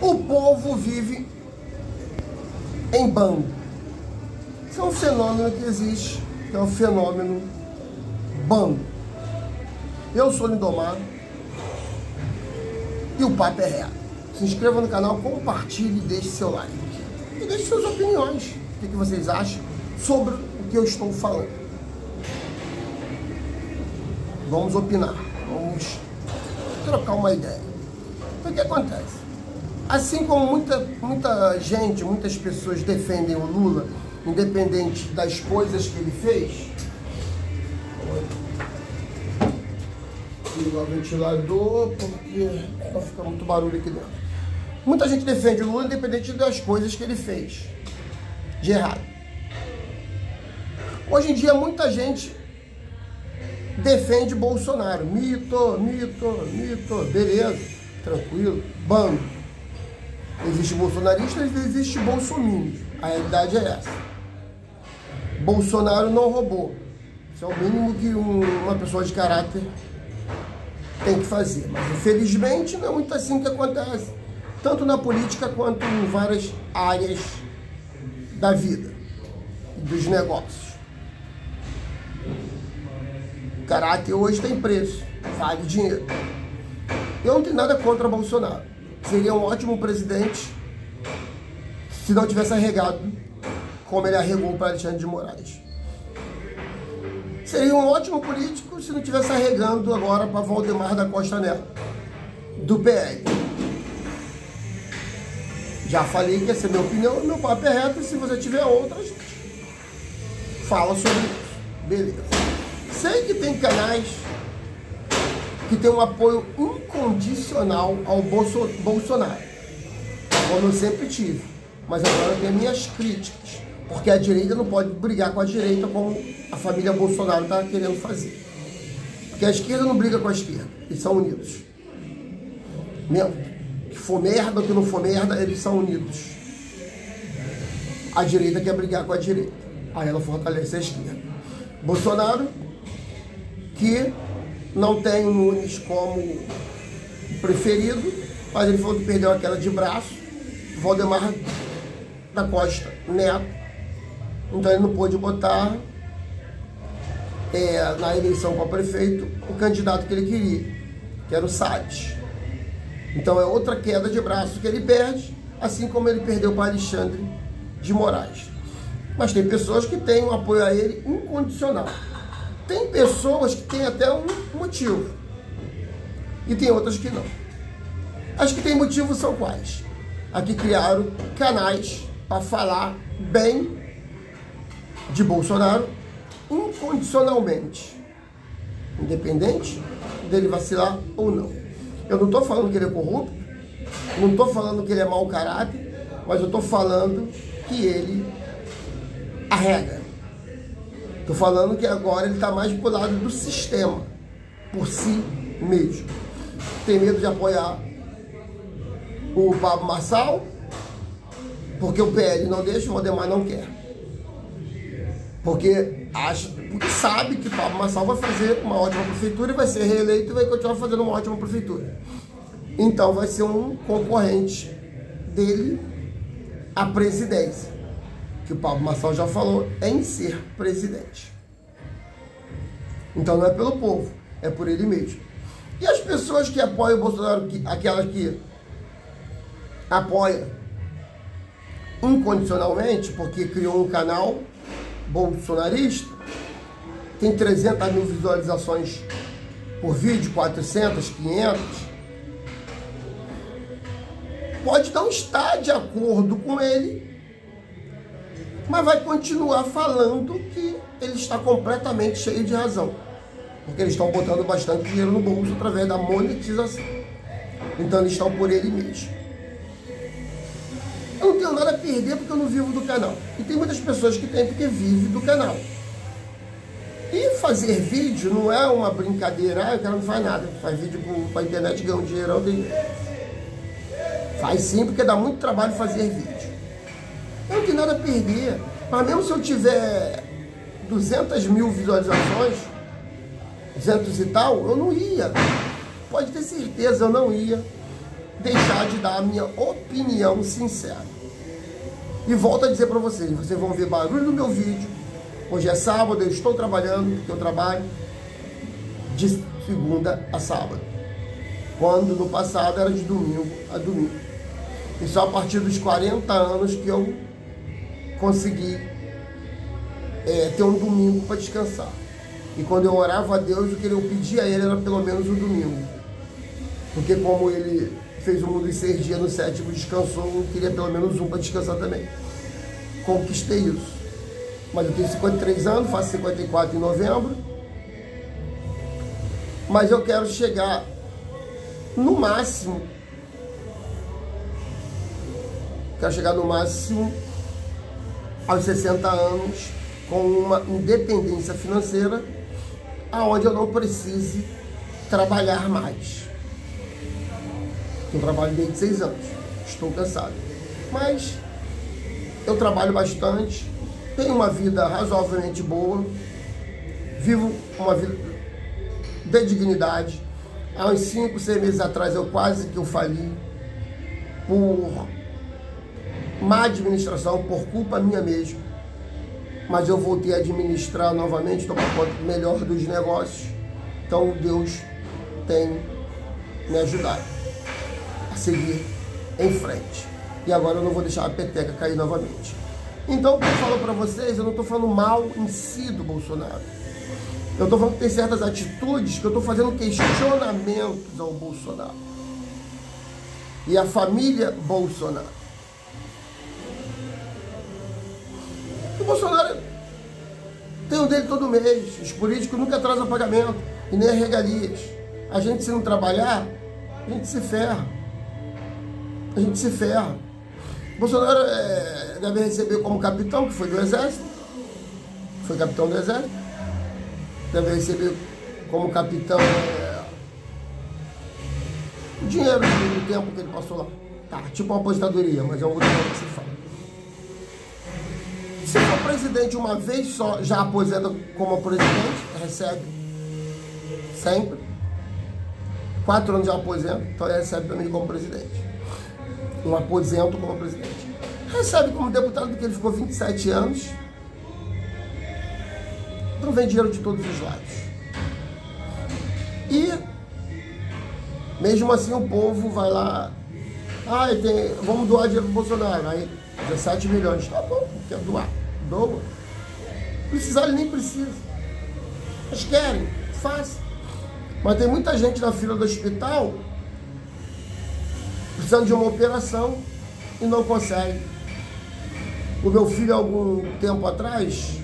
O povo vive em bando. Isso é um fenômeno que existe, que é o fenômeno bando. Eu sou Lindomar e o papo é real. Se inscreva no canal, compartilhe e deixe seu like. E deixe suas opiniões. O que vocês acham sobre o que eu estou falando. Vamos opinar. Vamos trocar uma ideia. Então, o que acontece? Assim como muita, muita gente, muitas pessoas defendem o Lula, independente das coisas que ele fez, ligar o ventilador porque não fica muito barulho aqui dentro. Muita gente defende o Lula independente das coisas que ele fez de errado. Hoje em dia muita gente defende Bolsonaro. Mito, mito, mito, beleza, tranquilo, bando. Existe bolsonarista e existe bolsominions. A realidade é essa. Bolsonaro não roubou. Isso é o mínimo que um, uma pessoa de caráter tem que fazer. Mas infelizmente não é muito assim que acontece. Tanto na política quanto em várias áreas da vida e dos negócios. O caráter hoje tem preço, vale dinheiro. Eu não tenho nada contra Bolsonaro. Seria um ótimo presidente se não tivesse arregado como ele arregou para Alexandre de Moraes. Seria um ótimo político se não tivesse arregando agora para Valdemar da Costa Neto, do PL. Já falei que essa é a minha opinião, meu papo é reto, se você tiver outras, fala sobre isso. Beleza. Sei que tem canais que tem um apoio incondicional ao Bolso Bolsonaro. Como eu sempre tive. Mas agora eu tenho minhas críticas. Porque a direita não pode brigar com a direita como a família Bolsonaro está querendo fazer. Porque a esquerda não briga com a esquerda. Eles são unidos. Mesmo que for merda ou que não for merda, eles são unidos. A direita quer brigar com a direita. Aí ela fortalece a esquerda. Bolsonaro, que não tem o Nunes como preferido, mas ele falou que perdeu aquela de braço. Valdemar da Costa Neto então ele não pôde botar é, na eleição para prefeito o candidato que ele queria, que era o Salles. Então é outra queda de braço que ele perde, assim como ele perdeu para Alexandre de Moraes. Mas tem pessoas que têm um apoio a ele incondicional. Tem pessoas que têm até um motivo. E tem outras que não. As que têm motivo são quais? Aqui criaram canais para falar bem de Bolsonaro incondicionalmente, independente dele vacilar ou não. Eu não estou falando que ele é corrupto, não estou falando que ele é mau caráter, mas eu estou falando que ele arrega. Estou falando que agora ele está mais pro lado do sistema, por si mesmo. Tem medo de apoiar o Pablo Marçal, porque o PL não deixa, o Valdemar não quer. Porque, acha, porque sabe que Pablo Massal vai fazer uma ótima prefeitura e vai ser reeleito e vai continuar fazendo uma ótima prefeitura. Então vai ser um concorrente dele à presidência. Que o Pablo Massal já falou em ser presidente. Então não é pelo povo, é por ele mesmo. E as pessoas que apoiam o Bolsonaro, aquelas que apoiam incondicionalmente, porque criou um canal bolsonarista, tem 300 mil visualizações por vídeo, 400, 500. Pode não estar de acordo com ele, mas vai continuar falando que ele está completamente cheio de razão. Porque eles estão botando bastante dinheiro no bolso através da monetização. Então eles estão por ele mesmo. Eu não tenho nada a perder porque eu não vivo do canal. E tem muitas pessoas que têm porque vivem do canal. E fazer vídeo não é uma brincadeira, ah, o cara não faz nada, faz vídeo para a internet ganhar um dinheirão. Tem... Faz sim, porque dá muito trabalho fazer vídeo. Eu não tenho nada a perder. Mas mesmo se eu tiver 200 mil visualizações, 200 e tal, eu não ia. Pode ter certeza, eu não ia deixar de dar a minha opinião sincera. E volto a dizer para vocês, vocês vão ver barulho no meu vídeo. Hoje é sábado, eu estou trabalhando, porque eu trabalho de segunda a sábado. Quando no passado era de domingo a domingo. E só a partir dos 40 anos que eu consegui é, ter um domingo para descansar. E quando eu orava a Deus, o que eu pedia a Ele era pelo menos um domingo. Porque como Ele fez o mundo em seis dias, no sétimo descansou, eu queria pelo menos um para descansar também. Conquistei isso. Mas eu tenho 53 anos, faço 54 em novembro. Mas eu quero chegar no máximo. Quero chegar no máximo aos 60 anos com uma independência financeira aonde eu não precise trabalhar mais. Eu trabalho desde seis anos, estou cansado. Mas eu trabalho bastante, tenho uma vida razoavelmente boa, vivo uma vida de dignidade. Há uns cinco, seis meses atrás eu quase que eu fali por má administração, por culpa minha mesmo. Mas eu voltei a administrar novamente, tomar conta melhor dos negócios. Então Deus tem me ajudado a seguir em frente. E agora eu não vou deixar a peteca cair novamente. Então, como eu falo para vocês, eu não estou falando mal em si do Bolsonaro. Eu estou falando que tem certas atitudes que eu estou fazendo questionamentos ao Bolsonaro. E a família Bolsonaro. Bolsonaro tem o dele todo mês. Os políticos nunca atrasam pagamento e nem as regalias. A gente, se não trabalhar, a gente se ferra. A gente se ferra. Bolsonaro é, deve receber como capitão, que foi do Exército. Foi capitão do Exército. Deve receber como capitão é, o dinheiro do tempo que ele passou lá. Tá, tipo uma aposentadoria, mas é um outro que se fala. Se for presidente uma vez só, já aposenta como presidente, recebe sempre. Quatro anos já aposenta, então ele recebe também como presidente um aposento como presidente. Recebe como deputado porque ele ficou 27 anos. Então vem dinheiro de todos os lados. E mesmo assim o povo vai lá. Ah, tem, vamos doar dinheiro pro Bolsonaro. Aí 17 milhões. Tá bom, quer doar. Doa. Precisar ele nem precisa. Mas querem, faz. Mas tem muita gente na fila do hospital precisando de uma operação e não consegue. O meu filho, algum tempo atrás,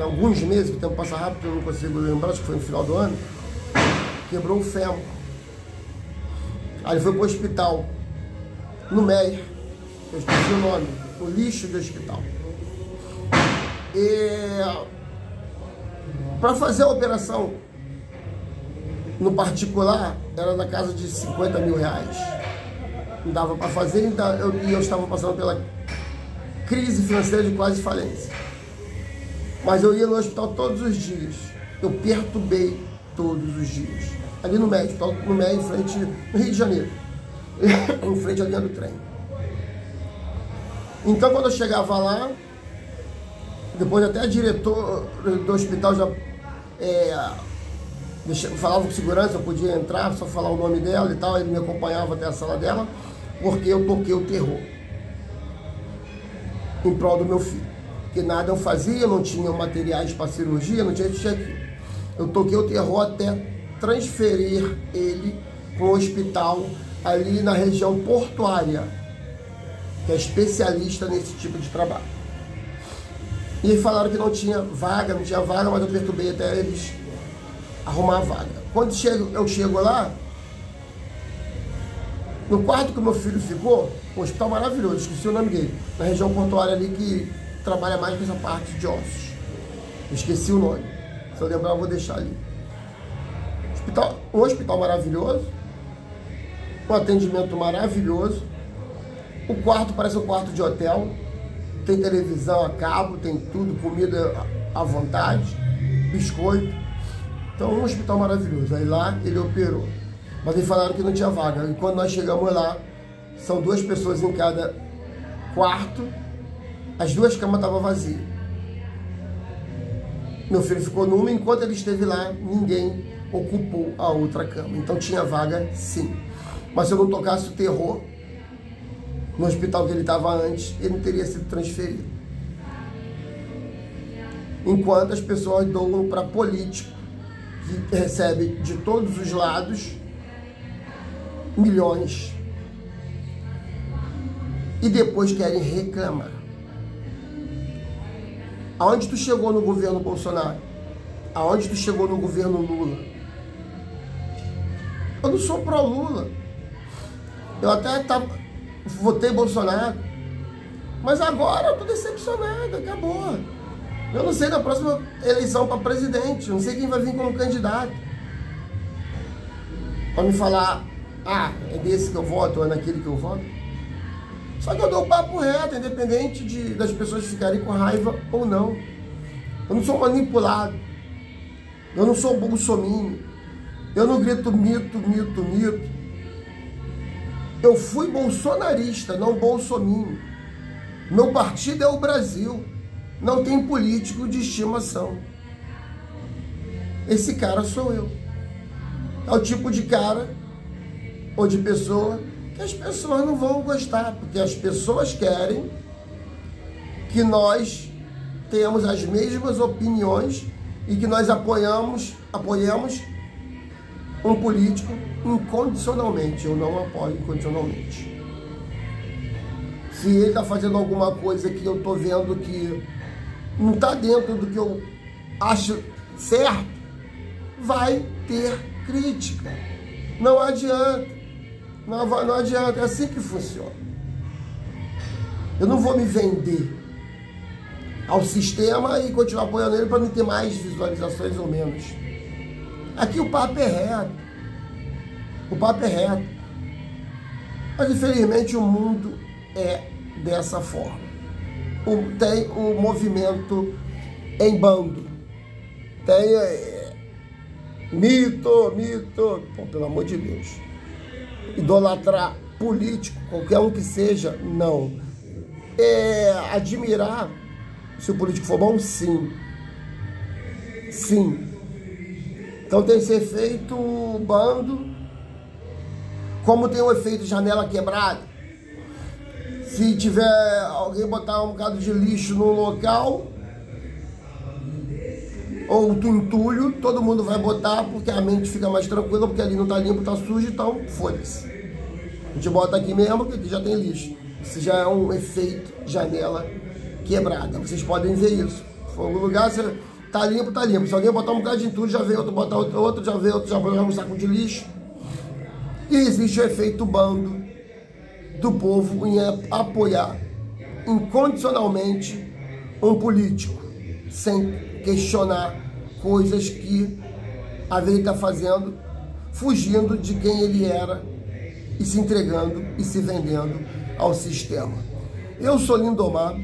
alguns meses, o tempo passa rápido, eu não consigo lembrar, acho que foi no final do ano, quebrou o fêmur. Aí ele foi para o hospital, no MEI, eu esqueci o nome, o lixo do hospital. Para fazer a operação no particular, era na casa de 50 mil reais não dava para fazer, então eu, e eu estava passando pela crise financeira de quase falência. Mas eu ia no hospital todos os dias. Eu perturbei todos os dias. Ali no médico, no médico, em frente, no Rio de Janeiro. em frente à linha do trem. Então quando eu chegava lá, depois até a diretor do hospital já é, falava com segurança, eu podia entrar, só falar o nome dela e tal, ele me acompanhava até a sala dela porque eu toquei o terror em prol do meu filho. Que nada eu fazia, não tinha materiais para cirurgia, não tinha isso aqui. Eu toquei o terror até transferir ele para um hospital ali na região portuária, que é especialista nesse tipo de trabalho. E falaram que não tinha vaga, não tinha vaga, mas eu perturbei até eles arrumar a vaga. Quando chego, eu chego lá, no quarto que meu filho ficou, um hospital maravilhoso, esqueci o nome dele, na região portuária ali que trabalha mais com essa parte de ossos. Esqueci o nome. Se eu lembrar, eu vou deixar ali. Hospital, um hospital maravilhoso, um atendimento maravilhoso. O quarto parece um quarto de hotel. Tem televisão a cabo, tem tudo, comida à vontade, biscoito. Então, um hospital maravilhoso. Aí lá ele operou. Mas eles falaram que não tinha vaga. E quando nós chegamos lá, são duas pessoas em cada quarto, as duas camas estavam vazias. Meu filho ficou numa, enquanto ele esteve lá, ninguém ocupou a outra cama. Então tinha vaga sim. Mas se eu não tocasse o terror no hospital que ele estava antes, ele não teria sido transferido. Enquanto as pessoas doam para político, que recebe de todos os lados milhões e depois querem reclamar. Aonde tu chegou no governo Bolsonaro? Aonde tu chegou no governo Lula? Eu não sou pró-Lula. Eu até tava, votei Bolsonaro. Mas agora eu tô decepcionado, acabou. Eu não sei na próxima eleição para presidente, eu não sei quem vai vir como candidato. Para me falar, ah, é desse que eu voto ou é naquele que eu voto. Só que eu dou o papo reto, independente de, das pessoas ficarem com raiva ou não. Eu não sou manipulado. Eu não sou bolsominho. Eu não grito mito, mito, mito. Eu fui bolsonarista, não bolsominho. Meu partido é o Brasil. Não tem político de estimação. Esse cara sou eu. É o tipo de cara ou de pessoa que as pessoas não vão gostar, porque as pessoas querem que nós tenhamos as mesmas opiniões e que nós apoiamos, apoiemos um político incondicionalmente. Eu não apoio incondicionalmente. Se ele está fazendo alguma coisa que eu estou vendo que não está dentro do que eu acho certo, vai ter crítica. Não adianta. Não, não adianta, é assim que funciona. Eu não vou me vender ao sistema e continuar apoiando ele para não ter mais visualizações ou menos. Aqui o papo é reto. O papo é reto. Mas infelizmente o mundo é dessa forma. O, tem o movimento em bando. Tem é, mito, mito. Pô, pelo amor de Deus idolatrar político, qualquer um que seja, não. É, admirar se o político for bom, sim. Sim. Então tem esse efeito bando, como tem o efeito janela quebrada. Se tiver alguém botar um bocado de lixo no local, ou um entulho, todo mundo vai botar porque a mente fica mais tranquila, porque ali não tá limpo, tá sujo, então foda-se. A gente bota aqui mesmo, aqui já tem lixo. Isso já é um efeito janela quebrada. Vocês podem ver isso. Algum lugar, você tá limpo, tá limpo. Se alguém botar um bocado de entulho, já vem outro, botar outro, outro já vem outro, já vai um saco de lixo. E existe o efeito bando do povo em apoiar incondicionalmente um político, sem questionar coisas que a vida está fazendo, fugindo de quem ele era e se entregando e se vendendo ao sistema. Eu sou Lindomar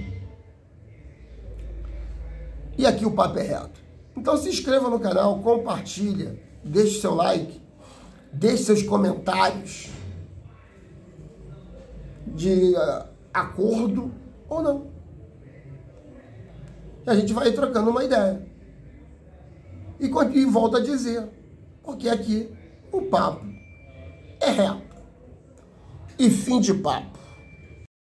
e aqui o papo é reto. Então se inscreva no canal, compartilha, deixe seu like, deixe seus comentários de uh, acordo ou não. E a gente vai trocando uma ideia. E, e volto a dizer, porque aqui o papo é reto. E fim de papo.